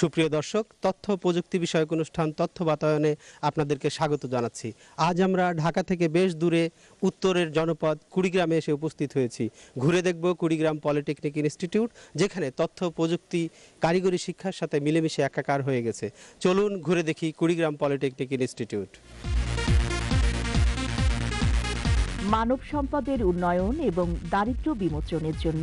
সুপ্রিয় দর্শক, তথ্য প্রযুক্তি বিষয়ক অনুষ্ঠান তথ্য বাতায়নে আপনাদেরকে স্বাগত জানাচ্ছি। আজ আমরা ঢাকা থেকে বেশ দূরে উত্তরের জনপদ কুড়িগ্রামে এসে উপস্থিত হয়েছি। ঘুরে দেখব কুড়িগ্রাম পলিটেকনিক ইনস্টিটিউট, যেখানে তথ্য প্রযুক্তি, কারিগরি শিক্ষার সাথে মিলেমিশে একাকার হয়ে গেছে। চলুন ঘুরে দেখি কুড়িগ্রাম পলিটেকনিক ইনস্টিটিউট। মানব সম্পদের উন্নয়ন এবং দারিদ্র্য বিমোচনের জন্য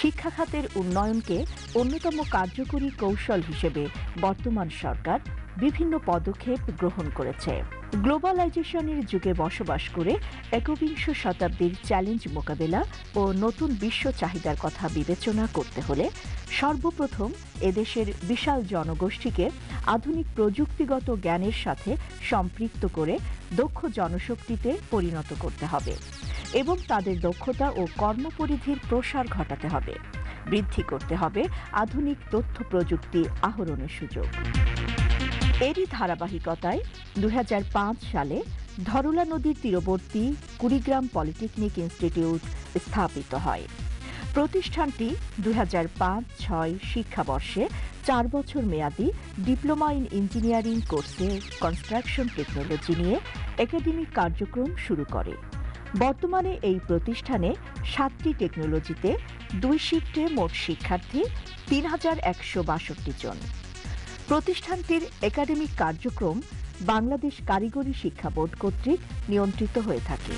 শিক্ষা খাতের উন্নয়নকে অন্যতম কার্যকরী কৌশল হিসেবে বর্তমান সরকার বিভিন্ন পদক্ষেপ গ্রহণ করেছে। গ্লোবালাইজেশনের যুগে বসবাস করে একবিংশ শতাব্দীর চ্যালেঞ্জ মোকাবেলা ও নতুন বিশ্ব চাহিদার কথা বিবেচনা করতে হলে সর্বপ্রথম এদেশের বিশাল জনগোষ্ঠীকে আধুনিক প্রযুক্তিগত জ্ঞানের সাথে সম্পৃক্ত করে দক্ষ জনশক্তিতে পরিণত করতে হবে এবং তাদের দক্ষতা ও কর্মপরিধির প্রসার ঘটাতে হবে। বৃদ্ধি করতে হবে আধুনিক তথ্য প্রযুক্তি আহরণের সুযোগ। এরই ধারাবাহিকতায় দু হাজার পাঁচ সালে ধরলা নদীর তীরবর্তী কুড়িগ্রাম পলিটেকনিক ইনস্টিটিউট স্থাপিত হয়। প্রতিষ্ঠানটি দুই পাঁচ ছয় শিক্ষাবর্ষে চার বছর মেয়াদী ডিপ্লোমা ইন ইঞ্জিনিয়ারিং কোর্সে কনস্ট্রাকশন টেকনোলজি নিয়ে একাডেমিক কার্যক্রম শুরু করে। বর্তমানে এই প্রতিষ্ঠানে সাতটি টেকনোলজিতে দুই শিফটে মোট শিক্ষার্থী তিন হাজার একশো বাষট্টি জন। প্রতিষ্ঠানটির একাডেমিক কার্যক্রম বাংলাদেশ কারিগরি শিক্ষা বোর্ড কর্তৃক নিয়ন্ত্রিত হয়ে থাকে।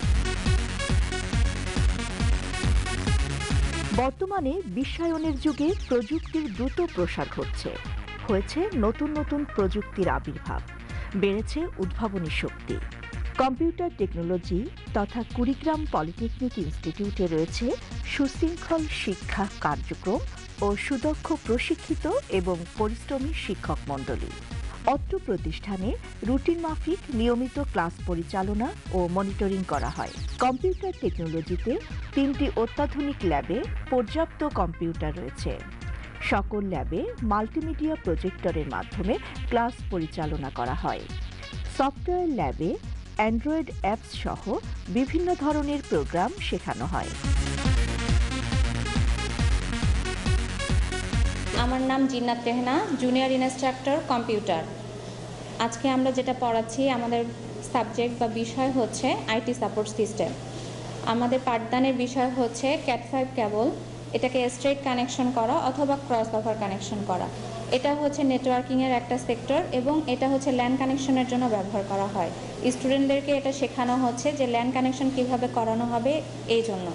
বর্তমানে বিশ্বায়নের যুগে প্রযুক্তির দ্রুত প্রসার ঘটছে। হয়েছে নতুন নতুন প্রযুক্তির আবির্ভাব। বেড়েছে উদ্ভাবনী শক্তি। কম্পিউটার টেকনোলজি তথা কুড়িগ্রাম পলিটেকনিক ইনস্টিটিউটে রয়েছে সুশৃঙ্খল শিক্ষা কার্যক্রম ও সুদক্ষ প্রশিক্ষিত এবং পরিশ্রমী শিক্ষক মণ্ডলী। অত্র প্রতিষ্ঠানে রুটিন মাফিক, নিয়মিত ক্লাস পরিচালনা ও মনিটরিং করা হয়। কম্পিউটার টেকনোলজিতে তিনটি অত্যাধুনিক ল্যাবে পর্যাপ্ত কম্পিউটার রয়েছে। সকল ল্যাবে মাল্টিমিডিয়া প্রজেক্টরের মাধ্যমে ক্লাস পরিচালনা করা হয়। সফটওয়্যার ল্যাবে অ্যান্ড্রয়েড অ্যাপস সহ বিভিন্ন ধরনের প্রোগ্রাম শেখানো হয়। আমার নাম Jinnat Tehna junior instructor computer আজকে আমরা যেটা পড়াচ্ছি, আমাদের সাবজেক্ট বা বিষয় হচ্ছে আইটি সাপোর্ট সিস্টেম আমাদের পাঠদানের বিষয় হচ্ছে ক্যাট ফাইভ কেবল এটাকে স্ট্রেট কানেকশন করা অথবা ক্রস ওভার কানেকশন করা। এটা হচ্ছে নেটওয়ার্কিংয়ের একটা সেক্টর এবং এটা হচ্ছে ল্যান্ড কানেকশনের জন্য ব্যবহার করা হয়। স্টুডেন্টদেরকে এটা শেখানো হচ্ছে যে ল্যান্ড কানেকশন কীভাবে করানো হবে, এই জন্য।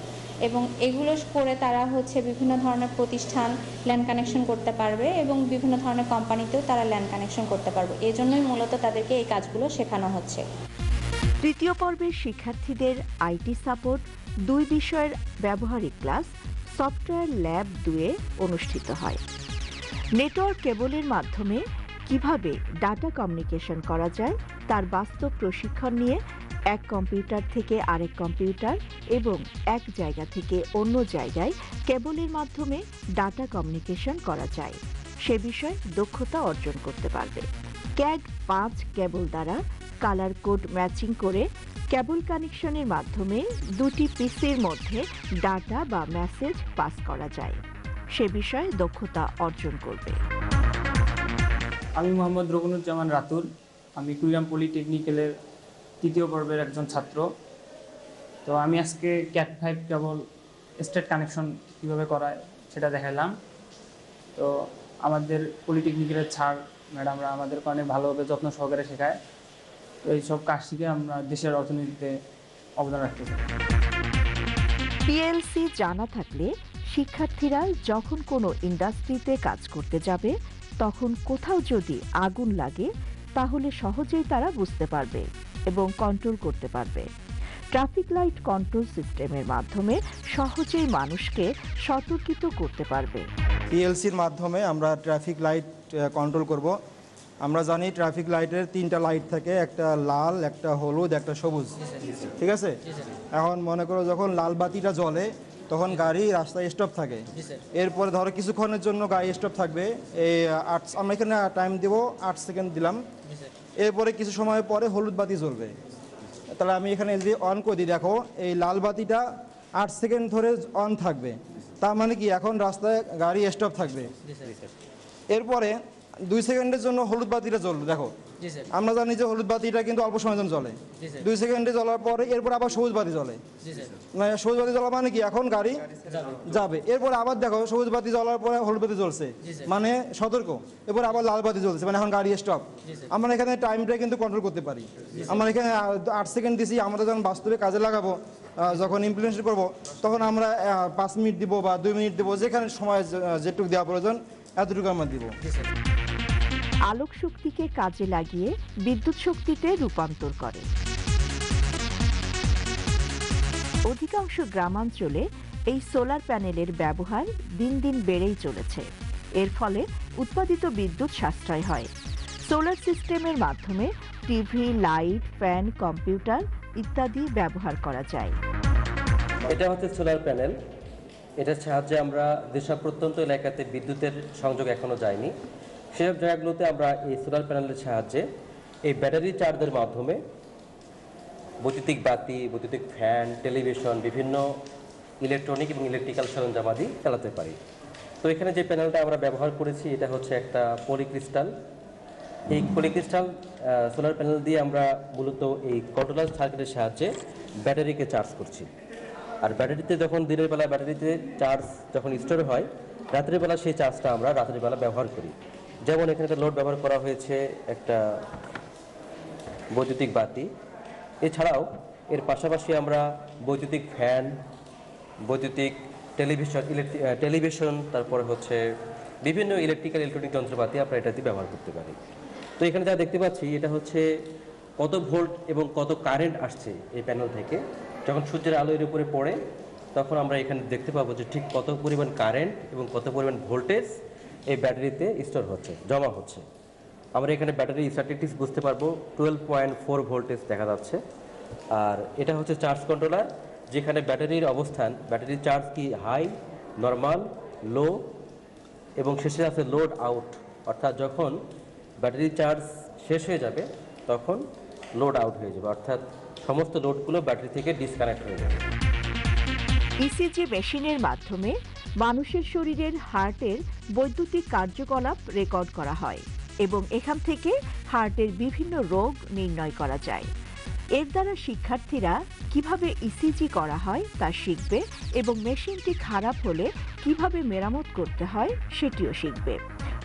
এবং এগুলো করে তারা হচ্ছে বিভিন্ন ধরনের প্রতিষ্ঠান ল্যান্ড কানেকশন করতে পারবে এবং বিভিন্ন ধরনের কোম্পানিতেও তারা ল্যান্ড কানেকশন করতে পারবে। এই জন্যই মূলত তাদেরকে এই কাজগুলো শেখানো হচ্ছে। তৃতীয় পর্বের শিক্ষার্থীদের আইটি সাপোর্ট দুই বিষয়ের ব্যবহারিক ক্লাস সফটওয়্যার ল্যাব দুয়ে অনুষ্ঠিত হয়। নেটওয়ার্ক কেবলের মাধ্যমে কীভাবে ডাটা কমিউনিকেশন করা যায়, তার বাস্তব প্রশিক্ষণ নিয়ে এক কম্পিউটার থেকে আরেক কম্পিউটার এবং এক জায়গা থেকে অন্য জায়গায় কেবলের মাধ্যমে ডাটা কমিউনিকেশন করা যায়। সে বিষয়ে দক্ষতা অর্জন করতে পারবে। ক্যাগ পাঁচ কেবল দ্বারা কালার কোড ম্যাচিং করে কেবল কানেকশনের মাধ্যমে দুটি পিসির মধ্যে ডাটা বা মেসেজ পাস করা যায়। সে বিষয়ে দক্ষতা অর্জন করবে। আমি মোহাম্মদ রকুনুজ্জামান রাতুল। আমি কুড়িগ্রাম পলিটেকনিক্যালের তৃতীয় পর্বের একজন ছাত্র। তো আমি আজকে cat five cable straight connection কীভাবে করায় সেটা দেখালাম। তো আমাদের পলিটেকনিক্যালের ছাড় ম্যাডামরা আমাদেরকে অনেক ভালোভাবে যত্ন সহকারে শেখায়। তো এইসব কাজ শিখে আমরা দেশের অর্থনীতিতে অবদান রাখতে চাই পিএলসি জানা থাকলে শিক্ষার্থীরা যখন কোনো ইন্ডাস্ট্রিতে কাজ করতে যাবে, তখন কোথাও যদি আগুন লাগে, তাহলে সহজেই তারা বুঝতে পারবে। এবং কন্ট্রোল করতে পারবে। ট্রাফিক লাইট কন্ট্রোল সিস্টেমের মাধ্যমে সহজেই মানুষকে সতর্কিত করতে পারবে। পিএলসির মাধ্যমে আমরা ট্রাফিক লাইট কন্ট্রোল করব। আমরা জানি ট্রাফিক লাইটের তিনটা লাইট থাকে, একটা লাল, একটা হলুদ, একটা সবুজ। ঠিক আছে? এখন মনে করো যখন লাল বাতিটা জ্বলে, তখন গাড়ি রাস্তায় স্টপ থাকে। এরপরে ধরো কিছুক্ষণের জন্য গাড়ি স্টপ থাকবে। এই আট, আমরা এখানে টাইম দেবো, আট সেকেন্ড দিলাম। এরপরে কিছু সময় পরে হলুদ বাতি জ্বলবে। তাহলে আমি এখানে যদি অন করে দিই দেখো এই লাল বাতিটা আট সেকেন্ড ধরে অন থাকবে। তার মানে কি এখন রাস্তায় গাড়ি স্টপ থাকবে। এরপরে দুই সেকেন্ডের জন্য হলুদ বাতিটা জ্বললো দেখো। আমরা জানি যে হলুদ বাতিটা কিন্তু অল্প সময়ের জন্য জ্বলে। দুই সেকেন্ডে জ্বলার পরে এরপর আবার সবুজ বাতি জ্বলে। স্যার। মানে সবুজ বাতি জ্বলা মানে কি? এখন গাড়ি যাবে। এরপর আবার দেখো সবুজ বাতি জ্বলার পরে হলুদ বাতি জ্বলছে। মানে সতর্ক। এরপর আবার লাল বাতি জ্বলছে। মানে এখন গাড়ি স্টপ আমরা এখানে টাইমটা কিন্তু কন্ট্রোল করতে পারি। আমরা এখানে আট সেকেন্ড দিছি আমরা যখন বাস্তবে কাজে লাগাবো যখন ইমপ্লিমেন্ট করব তখন আমরা পাঁচ মিনিট দিব বা দুই মিনিট দিব যেখানে সময় যেটুকু দেওয়া প্রয়োজন এতটুকু আমরা দিব। আলোক শক্তিকে কাজে লাগিয়ে বিদ্যুৎ শক্তিতে রূপান্তর করে। অধিকাংশ গ্রামাঞ্চলে এই সোলার প্যানেলের ব্যবহার দিন দিন বেড়েই চলেছে। এর ফলে উৎপাদিত বিদ্যুৎ সাশ্রয় হয়। সোলার সিস্টেমের মাধ্যমে টিভি, লাইট, ফ্যান, কম্পিউটার ইত্যাদি ব্যবহার করা যায়। এটা হচ্ছে সোলার প্যানেল। এটার সাহায্যে আমরা যেসব প্রত্যন্ত এলাকাতে বিদ্যুতের সংযোগ এখনও যায়নি। সেসব জায়গাগুলোতে আমরা এই সোলার প্যানেলের সাহায্যে এই ব্যাটারি চার্জের মাধ্যমে বৈদ্যুতিক বাতি, বৈদ্যুতিক ফ্যান টেলিভিশন বিভিন্ন ইলেকট্রনিক এবং ইলেকট্রিক্যাল সরঞ্জামাদি চালাতে পারি। তো এখানে যে প্যানেলটা আমরা ব্যবহার করেছি, এটা হচ্ছে একটা পলিক্রিস্টাল এই পলিক্রিস্টাল সোলার প্যানেল দিয়ে আমরা মূলত এই কন্ট্রোলার সার্কিটের সাহায্যে ব্যাটারিকে চার্জ করছি। আর ব্যাটারিতে যখন দিনের বেলা ব্যাটারিতে চার্জ যখন স্টোর হয়, রাত্রিবেলা সেই চার্জটা আমরা রাত্রিবেলা ব্যবহার করি। যেমন এখানে একটা লোড ব্যবহার করা হয়েছে একটা বৈদ্যুতিক বাতি। এছাড়াও এর পাশাপাশি আমরা বৈদ্যুতিক ফ্যান, বৈদ্যুতিক টেলিভিশন টেলিভিশন, তারপরে হচ্ছে বিভিন্ন ইলেকট্রিক্যাল ইলেকট্রনিক যন্ত্রপাতি আমরা এটাতে ব্যবহার করতে পারি। তো এখানে যা দেখতে পাচ্ছি, এটা হচ্ছে কত ভোল্ট এবং কত কারেন্ট আসছে এই প্যানেল থেকে। যখন সূর্যের আলো এর উপরে পড়ে, তখন আমরা এখানে দেখতে পাবো যে ঠিক কত পরিমাণ কারেন্ট এবং কত পরিমাণ ভোল্টেজ এই ব্যাটারিতে স্টোর হচ্ছে, জমা হচ্ছে। আমরা এখানে ব্যাটারি স্ট্যাটিস্টিক্স বুঝতে পারব টুয়েলভ পয়েন্ট ফোর ভোল্টেজ দেখা যাচ্ছে। আর এটা হচ্ছে চার্জ কন্ট্রোলার যেখানে ব্যাটারির অবস্থান, ব্যাটারির চার্জ কি হাই নর্মাল লো এবং শেষে আছে লোড আউট অর্থাৎ যখন ব্যাটারি চার্জ শেষ হয়ে যাবে, তখন লোড আউট হয়ে যাবে। অর্থাৎ সমস্ত লোডগুলো ব্যাটারি থেকে ডিসকানেক্ট হয়ে যাবে। ইসিজি মেশিনের মাধ্যমে মানুষের শরীরের হার্টের বৈদ্যুতিক কার্যকলাপ রেকর্ড করা হয় এবং এখান থেকে হার্টের বিভিন্ন রোগ নির্ণয় করা যায়। এর দ্বারা শিক্ষার্থীরা কীভাবে ইসিজি করা হয় তা শিখবে এবং মেশিনটি খারাপ হলে কীভাবে মেরামত করতে হয় সেটিও শিখবে,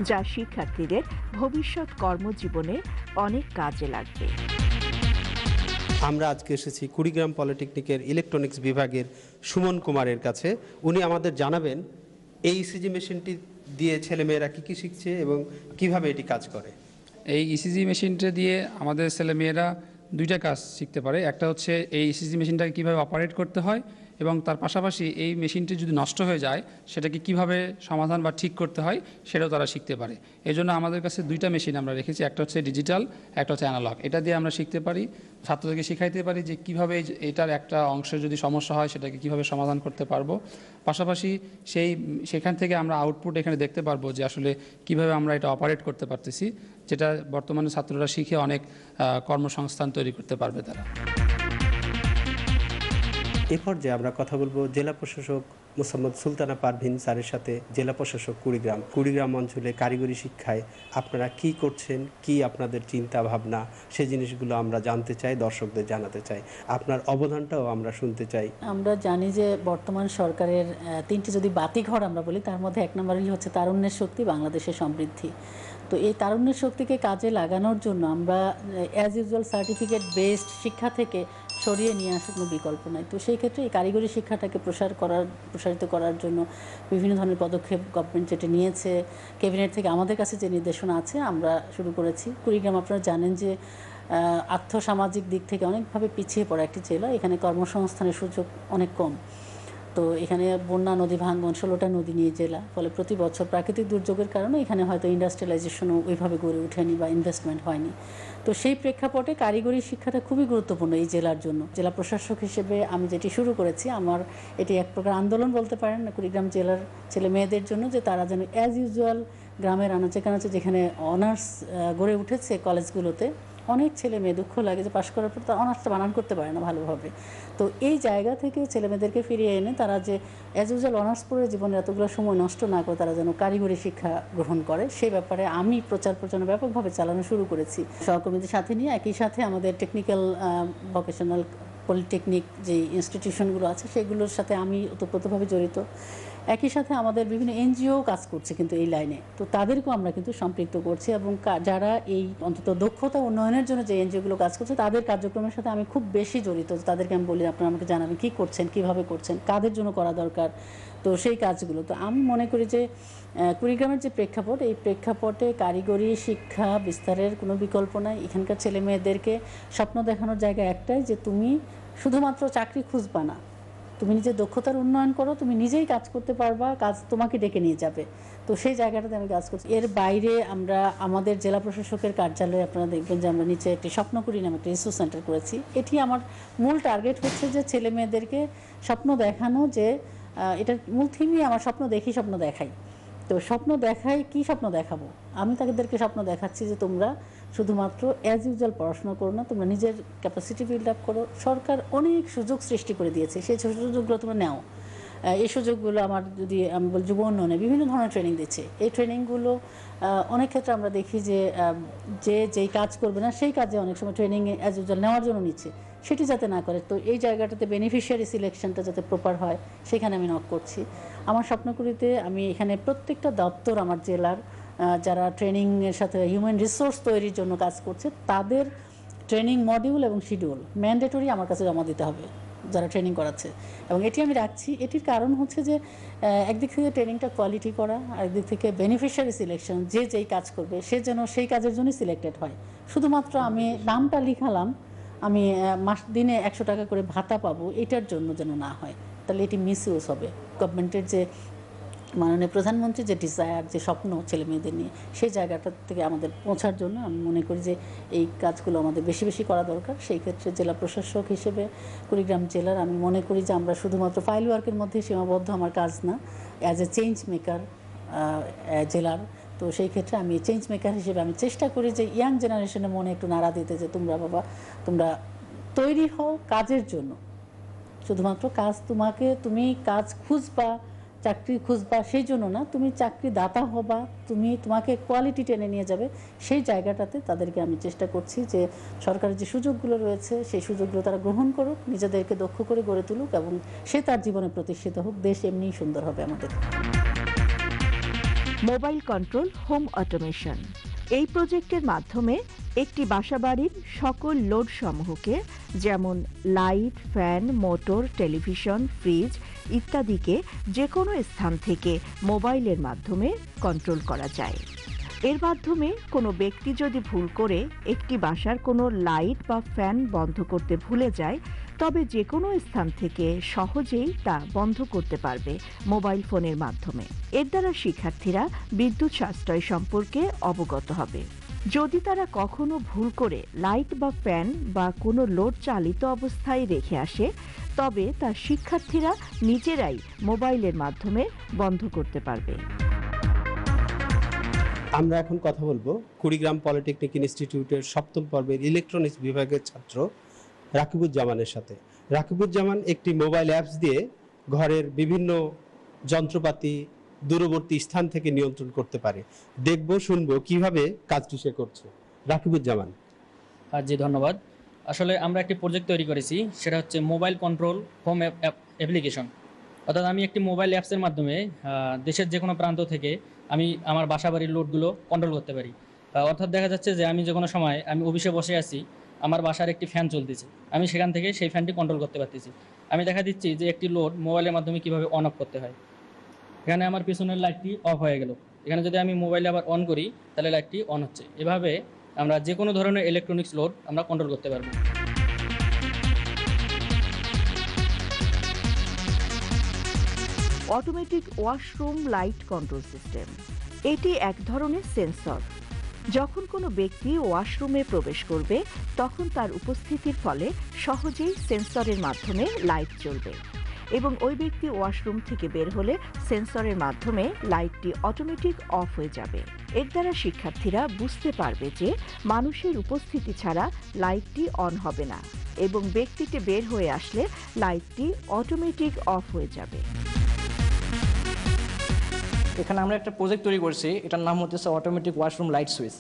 যা শিক্ষার্থীদের ভবিষ্যৎ কর্মজীবনে অনেক কাজে লাগবে। আমরা আজকে এসেছি কুড়িগ্রাম পলিটেকনিকের ইলেকট্রনিক্স বিভাগের সুমন কুমারের কাছে। উনি আমাদের জানাবেন, এই ইসিজি মেশিনটি দিয়ে ছেলেমেয়েরা কী কী শিখছে এবং কীভাবে এটি কাজ করে? এই ইসিজি মেশিনটা দিয়ে আমাদের ছেলেমেয়েরা দুইটা কাজ শিখতে পারে। একটা হচ্ছে এই ইসিজি মেশিনটাকে কীভাবে অপারেট করতে হয় এবং তার পাশাপাশি এই মেশিনটি যদি নষ্ট হয়ে যায়, সেটাকে কীভাবে সমাধান বা ঠিক করতে হয়, সেটাও তারা শিখতে পারে। এই জন্য আমাদের কাছে দুইটা মেশিন আমরা রেখেছি, একটা হচ্ছে ডিজিটাল, একটা হচ্ছে অ্যানালগ। এটা দিয়ে আমরা শিখতে পারি, ছাত্রদেরকে শিখাইতে পারি যে কীভাবে এটার একটা অংশে যদি সমস্যা হয়, সেটাকে কীভাবে সমাধান করতে পারব। পাশাপাশি সেই সেখান থেকে আমরা আউটপুট এখানে দেখতে পারব যে আসলে কীভাবে আমরা এটা অপারেট করতে পারতেছি, যেটা বর্তমানে ছাত্ররা শিখে অনেক কর্মসংস্থান তৈরি করতে পারবে তারা। এ পর্যায়ে আমরা কথা বলব জেলা প্রশাসক মোসাম্মদ সুলতানা পারভিন স্যারের সাথে জেলা প্রশাসক কুড়িগ্রাম। কুড়িগ্রাম অঞ্চলে কারিগরি শিক্ষায় আপনারা কি করছেন, কি আপনাদের চিন্তা ভাবনা সে জিনিসগুলো আমরা জানতে চাই, দর্শকদের জানাতে চাই। আপনার অবদানটাও আমরা শুনতে চাই। আমরা জানি যে বর্তমান সরকারের তিনটি যদি বাতিঘর আমরা বলি, তার মধ্যে এক নম্বরই হচ্ছে তারুণ্যের শক্তি, বাংলাদেশের সমৃদ্ধি। তো এই তারুণ্যের শক্তিকে কাজে লাগানোর জন্য আমরা অ্যাজ ইউজুয়াল সার্টিফিকেট বেসড শিক্ষা থেকে সরিয়ে নিয়ে আসার কোনো বিকল্প নাই। তো সেই ক্ষেত্রে এই কারিগরি শিক্ষাটাকে প্রসার করার, প্রসারিত করার জন্য বিভিন্ন ধরনের পদক্ষেপ গভর্নমেন্ট যেটা নিয়েছে ক্যাবিনেট থেকে আমাদের কাছে যে নির্দেশনা আছে, আমরা শুরু করেছি। কুড়িগ্রাম আপনারা জানেন যে আর্থসামাজিক দিক থেকে অনেকভাবে পিছিয়ে পড়া একটি জেলা। এখানে কর্মসংস্থানের সুযোগ অনেক কম। তো এখানে বন্যা, নদী ভাঙ্গন ষোলোটা নদী নিয়ে জেলা। ফলে প্রতি বছর প্রাকৃতিক দুর্যোগের কারণে এখানে হয়তো ইন্ডাস্ট্রিয়ালাইজেশনও ওইভাবে গড়ে ওঠেনি বা ইনভেস্টমেন্ট হয়নি। তো সেই প্রেক্ষাপটে কারিগরি শিক্ষাটা খুবই গুরুত্বপূর্ণ এই জেলার জন্য। জেলা প্রশাসক হিসেবে আমি যেটি শুরু করেছি, আমার এটি এক প্রকার আন্দোলন বলতে পারেন, কুড়িগ্রাম জেলার ছেলে মেয়েদের জন্য যে তারা যেন অ্যাজ ইউজুয়াল গ্রামের আনাচে কানাচে যেখানে অনার্স গড়ে উঠেছে কলেজগুলোতে অনেক ছেলে মেয়ে দুঃখ লাগে যে পাশ করার পর তারা অনার্সটা বানান করতে পারে না ভালোভাবে। তো এই জায়গা থেকে ছেলে মেয়েদেরকে ফিরিয়ে এনে তারা যে অ্যাজ ইউজুয়াল অনার্স পড়ে জীবনের এতগুলো সময় নষ্ট না করে তারা যেন কারিগরি শিক্ষা গ্রহণ করে, সেই ব্যাপারে আমি প্রচার প্রচারণা ব্যাপকভাবে চালানো শুরু করেছি। সহকর্মীদের সাথে নিয়ে একই সাথে আমাদের টেকনিক্যাল ভোকেশনাল পলিটেকনিক যে ইনস্টিটিউশনগুলো আছে, সেগুলোর সাথে আমি ওতপ্রোতভাবে জড়িত। একই সাথে আমাদের বিভিন্ন এনজিও কাজ করছে কিন্তু এই লাইনে। তো তাদেরকেও আমরা কিন্তু সম্পৃক্ত করছি এবং যারা এই অন্তত দক্ষতা উন্নয়নের জন্য যে এনজিওগুলো কাজ করছে, তাদের কার্যক্রমের সাথে আমি খুব বেশি জড়িত। তাদেরকে আমি বলি, আপনারা আমাকে জানাবেন কী করছেন, কীভাবে করছেন, কাদের জন্য করা দরকার, তো সেই কাজগুলো। তো আমি মনে করি যে কুড়িগ্রামের যে প্রেক্ষাপট, এই প্রেক্ষাপটে কারিগরি, শিক্ষা বিস্তারের কোনো বিকল্প নাই। এখানকার ছেলে মেয়েদেরকে স্বপ্ন দেখানোর জায়গা একটাই যে, তুমি শুধুমাত্র চাকরি খুঁজবা না। তুমি নিজের দক্ষতার উন্নয়ন করো, তুমি নিজেই কাজ করতে পারবা, কাজ তোমাকে ডেকে নিয়ে যাবে। তো সেই জায়গাটাতে আমি কাজ করছি। এর বাইরে আমরা, আমাদের জেলা প্রশাসকের কার্যালয়ে আপনারা দেখবেন যে আমরা নিচে একটি স্বপ্নকুড়ি নামে একটা রিসোর্স সেন্টার করেছি। এটি আমার মূল টার্গেট হচ্ছে যে ছেলে মেয়েদেরকে স্বপ্ন দেখানো যে এটার মূল থিমই আমার স্বপ্ন দেখি, স্বপ্ন দেখাই। তো স্বপ্ন দেখাই, কি স্বপ্ন দেখাবো? আমি তাদেরকে স্বপ্ন দেখাচ্ছি যে তোমরা শুধুমাত্র অ্যাজ ইউজুয়াল পড়াশোনা করো না, তোমরা নিজের ক্যাপাসিটি বিল্ড আপ করো। সরকার অনেক সুযোগ সৃষ্টি করে দিয়েছে, সেই সুযোগগুলো তোমরা নেও। এই সুযোগগুলো আমার যদি, আমি বল যুব উন্নয়নে বিভিন্ন ধরনের ট্রেনিং দিচ্ছে। এই ট্রেনিংগুলো অনেক ক্ষেত্রে আমরা দেখি যে যে যেই কাজ করবে না, সেই কাজে অনেক সময় ট্রেনিং অ্যাজ ইউজুয়াল নেওয়ার জন্য নিচ্ছে। সেটি যাতে না করে। তো এই জায়গাটাতে বেনিফিশিয়ারি সিলেকশনটা যাতে প্রপার হয়, সেখানে আমি নক করছি। আমার স্বপ্নকুড়িতে আমি এখানে প্রত্যেকটা দপ্তর আমার জেলার যারা ট্রেনিংয়ের সাথে হিউম্যান রিসোর্স তৈরির জন্য কাজ করছে, তাদের ট্রেনিং মডিউল এবং শিডিউল ম্যান্ডেটরি আমার কাছে জমা দিতে হবে যারা ট্রেনিং করাচ্ছে। এবং এটি আমি রাখছি। এটির কারণ হচ্ছে যে একদিক থেকে ট্রেনিংটা কোয়ালিটি করা আর একদিক থেকে বেনিফিশিয়ারি সিলেকশন যে যেই কাজ করবে, সে যেন সেই কাজের জন্যই সিলেক্টেড হয়। শুধুমাত্র আমি নামটা লিখালাম, আমি মাস, দিনে একশো টাকা করে ভাতা পাবো, এটার জন্য যেন না হয়। তাহলে এটি মিস ইউজ হবে গভর্নমেন্টের যে মাননীয় প্রধানমন্ত্রী যে ডিজায়ার যে স্বপ্ন ছেলে মেয়েদের নিয়ে, সেই জায়গাটা থেকে আমাদের পৌঁছার জন্য আমি মনে করি যে এই কাজগুলো আমাদের বেশি বেশি করা দরকার। সেই ক্ষেত্রে জেলা প্রশাসক হিসেবে কুড়িগ্রাম জেলার আমি মনে করি যে আমরা শুধুমাত্র ফাইল ওয়ার্কের মধ্যে সীমাবদ্ধ, আমার কাজ না অ্যাজ এ চেঞ্জ মেকার জেলার। তো সেই ক্ষেত্রে আমি চেঞ্জ মেকার হিসেবে আমি চেষ্টা করি যে ইয়াং জেনারেশনের মনে একটু নাড়া দিতে যে তোমরা বাবা, তোমরা তৈরি হও কাজের জন্য। শুধুমাত্র কাজ তোমাকে, তুমি কাজ খুঁজবা চাকরি খুঁজবা, সেই জন্য না, তুমি চাকরি দাতা হবা, তুমি তোমাকে কোয়ালিটি টেনে নিয়ে যাবে, সেই জায়গাটাতে তাদেরকে আমি চেষ্টা করছি যে সরকারের যে সুযোগগুলো রয়েছে, সেই সুযোগগুলো তারা গ্রহণ করুক, নিজেদেরকে দক্ষ করে গড়ে তুলুক এবং সে তার জীবনে প্রতিষ্ঠিত হোক, দেশ এমনিই সুন্দর হবে আমাদের। Mobile control, home automation. এই প্রজেক্টের মাধ্যমে একটি বাসাবাড়ির সকল লোড সমূহকে, যেমন light, fan, motor, television, fridge ইত্যাদিকে যে কোনো স্থান থেকে মোবাইলের মাধ্যমে কন্ট্রোল করা যায়। এর মাধ্যমে কোনো ব্যক্তি যদি ভুল করে একটি বাসার কোনো লাইট বা ফ্যান বন্ধ করতে ভুলে যায়, তবে যে কোনো স্থান থেকে সহজেই তা বন্ধ করতে পারবে মোবাইল ফোনের মাধ্যমে। এর দ্বারা শিক্ষার্থীরা বিদ্যুৎ সাশ্রয় সম্পর্কে অবগত হবে। যদি তারা কখনো ভুল করে লাইট বা ফ্যান বা কোনো লোড চালিত অবস্থায় রেখে আসে তবে তা শিক্ষার্থীরা নিজেরাই মোবাইলের মাধ্যমে বন্ধ করতে পারবে। আমরা এখন কথা বলব কুড়িগ্রাম পলিটেকনিক ইনস্টিটিউটের সপ্তম পর্বের ইলেকট্রনিক্স বিভাগের ছাত্র রাকিবুজ্জামানের সাথে। রাকিবুজ্জামান একটি মোবাইল অ্যাপস দিয়ে ঘরের বিভিন্ন যন্ত্রপাতি দূরবর্তী স্থান থেকে নিয়ন্ত্রণ করতে পারে। দেখব শুনব কীভাবে কাজটি সে করছে। রাকিবুজ্জামান। আর জি ধন্যবাদ। আসলে আমরা একটি প্রজেক্ট তৈরি করেছি, সেটা হচ্ছে মোবাইল কন্ট্রোল হোম অ্যাপ্লিকেশন অর্থাৎ আমি একটি মোবাইল অ্যাপসের মাধ্যমে দেশের যে কোনো প্রান্ত থেকে আমি আমার বাসা বাড়ির লোডগুলো কন্ট্রোল করতে পারি। অর্থাৎ দেখা যাচ্ছে যে আমি যে কোনো সময় আমি অফিসে বসে আছি, আমার বাসার একটি ফ্যান চলতেছে। আমি সেখান থেকে সেই ফ্যানটি কন্ট্রোল করতে পারতেছি। আমি দেখা দিচ্ছি যে একটি লোড মোবাইলের মাধ্যমে কীভাবে অন অফ করতে হয়। এখানে আমার পিছনের লাইটটি অফ হয়ে গেল। এখানে যদি আমি মোবাইলে আবার অন করি, তাহলে লাইটটি অন হচ্ছে। এভাবে আমরা যে কোনো ধরনের ইলেকট্রনিক্স লোড আমরা কন্ট্রোল করতে পারব। Automatic washroom light control system এটি এক ধরনের সেন্সর যখন কোনো ব্যক্তি ওয়াশরুমে প্রবেশ করবে, তখন তার উপস্থিতির ফলে সহজেই সেন্সরের মাধ্যমে লাইট জ্বলবে এবং ওই ব্যক্তি ওয়াশরুম থেকে বের হলে সেন্সরের মাধ্যমে লাইটটি অটোমেটিক অফ হয়ে যাবে। এর দ্বারা শিক্ষার্থীরা বুঝতে পারবে যে মানুষের উপস্থিতি ছাড়া লাইটটি অন হবে না এবং ব্যক্তিটি বের হয়ে আসলে লাইটটি অটোমেটিক অফ হয়ে যাবে। এখানে আমরা একটা প্রজেক্ট তৈরি করছি, এটার নাম হচ্ছে অটোমেটিক ওয়াশরুম লাইট সুইচ।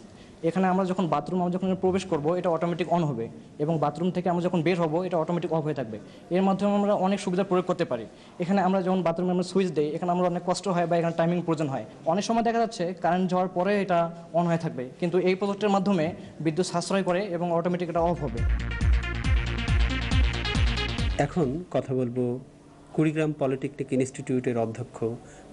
এখানে আমরা যখন বাথরুম আমরা যখন প্রবেশ করব, এটা অটোমেটিক অন হবে এবং বাথরুম থেকে আমরা যখন বের হব, এটা অটোমেটিক অফ হয়ে থাকবে। এর মাধ্যমে আমরা অনেক সুবিধা প্রয়োগ করতে পারি। এখানে আমরা যখন বাথরুমে আমরা সুইচ দিই, এখানে আমরা অনেক কষ্ট হয় বা এখানে টাইমিং প্রয়োজন হয়। অনেক সময় দেখা যাচ্ছে কারেন্ট যাওয়ার পরে এটা অন হয়ে থাকবে, কিন্তু এই প্রজেক্টের মাধ্যমে বিদ্যুৎ সাশ্রয় করে এবং অটোমেটিক এটা অফ হবে। এখন কথা বলব কুড়িগ্রাম পলিটেকনিক ইনস্টিটিউটের অধ্যক্ষ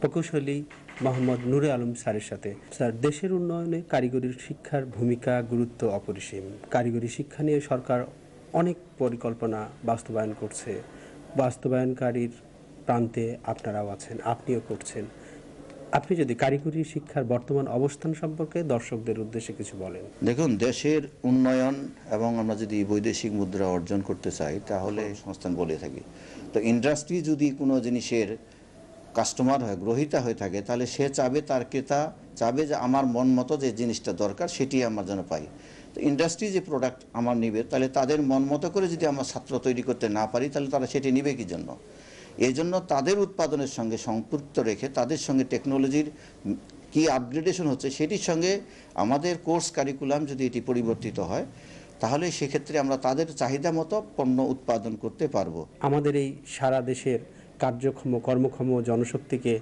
প্রকৌশলী মোহাম্মদ নুরে আলম স্যারের সাথে। স্যার, দেশের উন্নয়নে কারিগরি শিক্ষার ভূমিকা গুরুত্ব অপরিসীম। কারিগরি শিক্ষা নিয়ে সরকার অনেক পরিকল্পনা বাস্তবায়ন করছে। বাস্তবায়নকারীর প্রান্তে আপনারাও আছেন, আপনিও করছেন। আপনি যদি কারিগরি শিক্ষার বর্তমান অবস্থান সম্পর্কে দর্শকদের উদ্দেশ্যে কিছু বলেন। দেখুন, দেশের উন্নয়ন এবং আমরা যদি বৈদেশিক মুদ্রা অর্জন করতে চাই, তাহলে সংস্থান বলে থাকি। তো ইন্ডাস্ট্রি যদি কোনো জিনিসের কাস্টমার হয়, গ্রহিতা হয়ে থাকে, তাহলে সে চাবে তার ক্রেতা, চাবে যে আমার মন মতো যে জিনিসটা দরকার, সেটি আমার যেন পাই। তো ইন্ডাস্ট্রি যে প্রোডাক্ট আমার নিবে, তাহলে তাদের মন মতো করে যদি আমার ছাত্র তৈরি করতে না পারি, তাহলে তারা সেটি নিবে কি জন্য? এই জন্য তাদের উৎপাদনের সঙ্গে সম্পৃক্ত রেখে তাদের সঙ্গে টেকনোলজির কি আপগ্রেডেশন হচ্ছে সেটির সঙ্গে আমাদের কোর্স কারিকুলাম যদি এটি পরিবর্তিত হয়, তাহলে সেক্ষেত্রে আমরা তাদের চাহিদা মতো পণ্য উৎপাদন করতে পারব। আমাদের এই সারা দেশের কার্যক্ষম, কর্মক্ষম জনশক্তিকে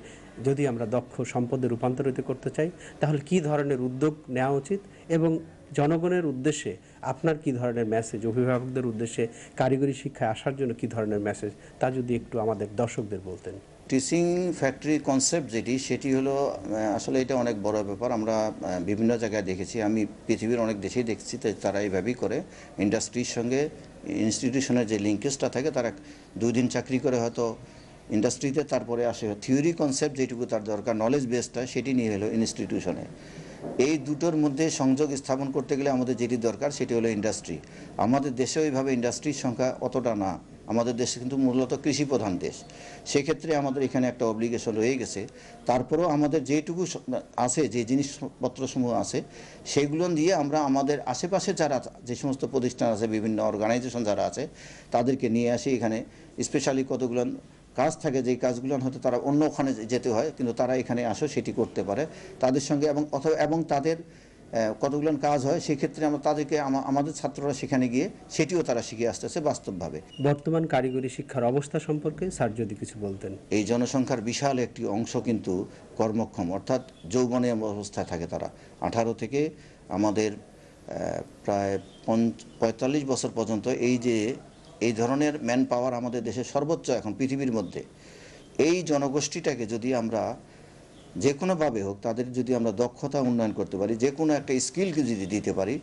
যদি আমরা দক্ষ সম্পদে রূপান্তরিত করতে চাই, তাহলে কি ধরনের উদ্যোগ নেওয়া উচিত এবং জনগণের উদ্দেশ্যে আপনার কি ধরনের মেসেজ অভিভাবকদের উদ্দেশ্যে, কারিগরি শিক্ষায় আসার জন্য কি ধরনের মেসেজ তা যদি একটু আমাদের দর্শকদের বলতেন। টিচিং ফ্যাক্টরি কনসেপ্ট যেটি, সেটি হলো আসলে এটা অনেক বড় ব্যাপার। আমরা বিভিন্ন জায়গায় দেখেছি। আমি পৃথিবীর অনেক দেশেই দেখছি তারা এইভাবেই করে। ইন্ডাস্ট্রির সঙ্গে ইনস্টিটিউশনের যে লিঙ্কেজটা থাকে, তারা দুই দিন চাকরি করে হয়তো ইন্ডাস্ট্রিতে তারপরে আসে থিওরি কনসেপ্ট যেটুকু তার দরকার নলেজ বেসটা সেটি নিয়ে হলো ইনস্টিটিউশনে এই দুটোর মধ্যে সংযোগ স্থাপন করতে গেলে আমাদের যেটি দরকার সেটি হলো ইন্ডাস্ট্রি আমাদের দেশে ওইভাবে ইন্ডাস্ট্রির সংখ্যা অতটা না। আমাদের দেশে কিন্তু মূলত কৃষি প্রধান দেশ। সেক্ষেত্রে আমাদের এখানে একটা অব্লিগেশন রয়ে গেছে। তারপরেও আমাদের যেটুকু আছে, যে জিনিসপত্রসমূহ আছে, সেগুলো দিয়ে আমরা আমাদের আশেপাশে যারা যে সমস্ত প্রতিষ্ঠান আছে, বিভিন্ন অর্গানাইজেশন যারা আছে, তাদেরকে নিয়ে আসি এখানে। স্পেশালি কতগুলো কাজ থাকে যেই কাজগুলো হয়তো তারা অন্য ওখানে যেতে হয় কিন্তু তারা এখানে আসো সেটি করতে পারে। তাদের সঙ্গে এবং অথবা এবং তাদের কতগুলো কাজ হয় সেক্ষেত্রে আমরা তাদেরকে আমাদের ছাত্ররা সেখানে গিয়ে সেটিও তারা শিখে আসতেছে বাস্তবভাবে। বর্তমান কারিগরি শিক্ষার অবস্থা সম্পর্কে স্যার যদি কিছু বলতেন। এই জনসংখ্যার বিশাল একটি অংশ কিন্তু কর্মক্ষম অর্থাৎ যৌবনে অবস্থায় থাকে তারা। আঠারো থেকে আমাদের প্রায় পঞ্চ পঁয়তাল্লিশ বছর পর্যন্ত এই যে এই ধরনের ম্যান পাওয়ার আমাদের দেশের সর্বোচ্চ এখন পৃথিবীর মধ্যে। এই জনগোষ্ঠীটাকে যদি আমরা যে কোনোভাবে হোক, তাদের যদি আমরা দক্ষতা উন্নয়ন করতে পারি যে কোনো একটা স্কিলকে যদি দিতে পারি,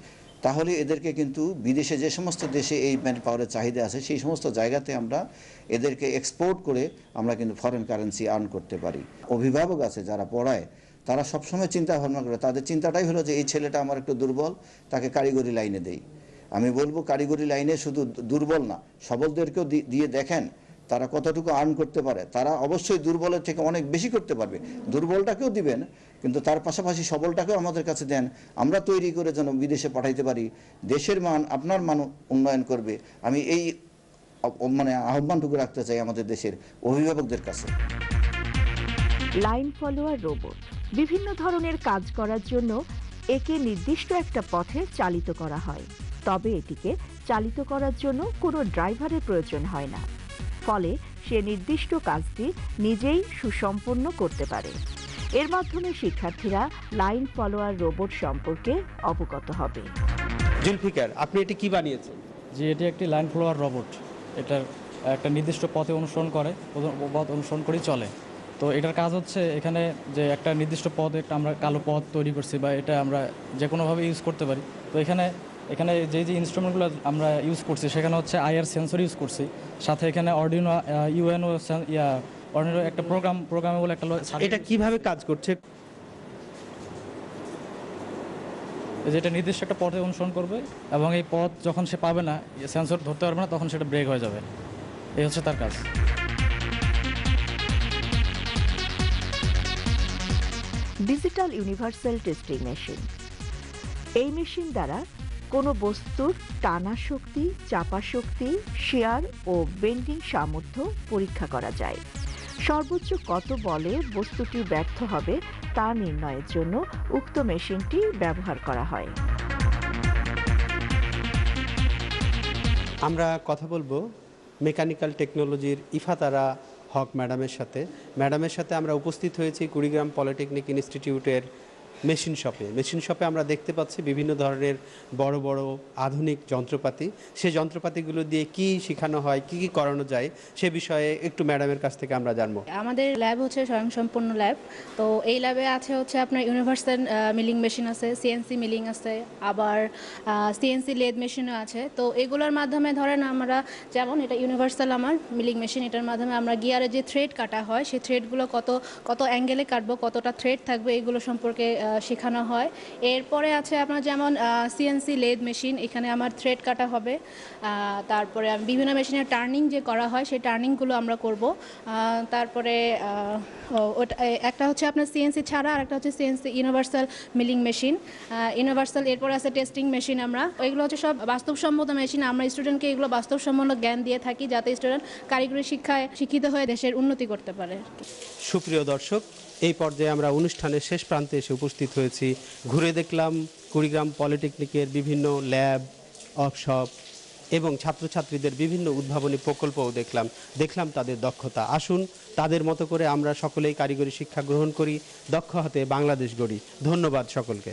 তাহলে এদেরকে কিন্তু বিদেশে যে সমস্ত দেশে এই ম্যান পাওয়ারের চাহিদা আছে, সেই সমস্ত জায়গাতে আমরা এদেরকে এক্সপোর্ট করে আমরা কিন্তু ফরেন কারেন্সি আর্ন করতে পারি। অভিভাবক আছে যারা পড়ায়, তারা সবসময় চিন্তা ভাবনা করে, তাদের চিন্তাটাই হলো যে এই ছেলেটা আমার একটু দুর্বল, তাকে কারিগরি লাইনে দেই। আমি বলব কারিগরি লাইনে শুধু দুর্বল না, সবলদেরকেও দিয়ে দেখেন তারা কতটুকু আর্ন করতে পারে। তারা অবশ্যই দুর্বলের থেকে অনেক বেশি করতে পারবে। দুর্বলটাকেও দিবেন, কিন্তু তার পাশাপাশি সবলটাকেও আমাদের কাছে দেন। আমরা তৈরি করে যেন বিদেশে পাঠাইতে পারি। দেশের মান, আপনার মান উন্নয়ন করবে। আমি এই মানে আহ্বানটুকু রাখতে চাই আমাদের দেশের অভিভাবকদের কাছে। লাইন ফলোয়ার রোবট, বিভিন্ন ধরনের কাজ করার জন্য একে নির্দিষ্ট একটা পথে চালিত করা হয়। তবে এটিকে চালিত করার জন্য কোনো ড্রাইভারের প্রয়োজন হয় না। ফলে সে নির্দিষ্ট কাজটি নিজেই সুসম্পন্ন করতে পারে। এর মাধ্যমে শিক্ষার্থীরা লাইন ফলোয়ার রোবট সম্পর্কে অবগত হবে। জুলফিকার আপনি এটি কি বানিয়েছেন? যে এটি একটি লাইন ফলোয়ার রোবট এটার একটা নির্দিষ্ট পথে অনুসরণ করে পথ অনুসরণ করেই চলে। তো এটার কাজ হচ্ছে এখানে যে একটা নির্দিষ্ট পথ একটা আমরা কালো পথ তৈরি করছি বা এটা আমরা যে কোনোভাবে ইউজ করতে পারি। তো এখানে এখানে যে যে ইনস্ট্রুমেন্টগুলো আমরা ইউজ করছি সেখানে হচ্ছে আইআর সেন্সর ইউজ করছি। সাথে এখানে অর্ডিনো ইউএনও ইয়া অর্ডিনো একটা প্রোগ্রাম প্রোগ্রামেবল একটা লো- এটা কীভাবে কাজ করছে? যেটা নির্দিষ্ট একটা পথে অনুসরণ করবে এবং এই পথ যখন সে পাবে না সেন্সর ধরতে পারবে না তখন সেটা ব্রেক হয়ে যাবে। এই হচ্ছে তার কাজ। ডিজিটাল ইউনিভার্সাল টেস্টিং মেশিন এই মেশিন দ্বারা কোনো বস্তুর টানা শক্তি, চাপা শক্তি শেয়ার ও বেন্ডিং সামর্থ্য পরীক্ষা করা যায়। সর্বোচ্চ কত বলে বস্তুটি ব্যর্থ হবে তা নির্ণয়ের জন্য উক্ত মেশিনটি ব্যবহার করা হয়। আমরা কথা বলব মেকানিক্যাল টেকনোলজির ইফাতারা হক ম্যাডামের সাথে। ম্যাডামের সাথে আমরা উপস্থিত হয়েছি কুড়িগ্রাম পলিটেকনিক ইনস্টিটিউটের মেশিন শপে। মেশিন শপে আমরা দেখতে পাচ্ছি বিভিন্ন ধরনের বড় বড় আধুনিক যন্ত্রপাতি। সে যন্ত্রপাতিগুলো দিয়ে কি শেখানো হয়, কি কি করানো যায়, সে বিষয়ে একটু ম্যাডামের কাছ থেকে আমরা জানব। আমাদের ল্যাব হচ্ছে স্বয়ংসম্পূর্ণ ল্যাব। তো এই ল্যাবে আছে হচ্ছে আপনার ইউনিভার্সাল মিলিং মেশিন আছে সিএনসি মিলিং আছে, আবার সিএনসি লেদ মেশিনও আছে। তো এগুলোর মাধ্যমে ধরেন আমরা যেমন এটা ইউনিভার্সাল আমার মিলিং মেশিন, এটার মাধ্যমে আমরা গিয়ারে যে থ্রেড কাটা হয় সেই থ্রেডগুলো কত কত অ্যাঙ্গেলে কাটবো, কতটা থ্রেড থাকবে, এগুলো সম্পর্কে শেখানো হয়। এরপরে আছে আপনার যেমন সিএনসি লেদ মেশিন, এখানে আমার থ্রেড কাটা হবে। তারপরে বিভিন্ন মেশিনের টার্নিং যে করা হয়, সেই টার্নিংগুলো আমরা করব। তারপরে ওটা একটা হচ্ছে আপনার সিএনসি ছাড়া, আর একটা হচ্ছে CNC universal milling machine universal এরপর আছে টেস্টিং মেশিন আমরা। এগুলো হচ্ছে সব বাস্তবসম্মত মেশিন আমরা স্টুডেন্টকে এগুলো বাস্তবসম্মত জ্ঞান দিয়ে থাকি, যাতে স্টুডেন্ট কারিগরি শিক্ষায় শিক্ষিত হয়ে দেশের উন্নতি করতে পারে। সুপ্রিয় দর্শক এই পর্যায়ে আমরা অনুষ্ঠানের শেষ প্রান্তে এসে উপস্থিত হয়েছি। ঘুরে দেখলাম কুড়িগ্রাম পলিটেকনিকের বিভিন্ন ল্যাব, ওয়ার্কশপ এবং ছাত্রছাত্রীদের বিভিন্ন উদ্ভাবনী প্রকল্পও দেখলাম। দেখলাম তাদের দক্ষতা। আসুন, তাদের মতো করে আমরা সকলেই কারিগরি শিক্ষা গ্রহণ করি, দক্ষ হাতে বাংলাদেশ গড়ি। ধন্যবাদ সকলকে।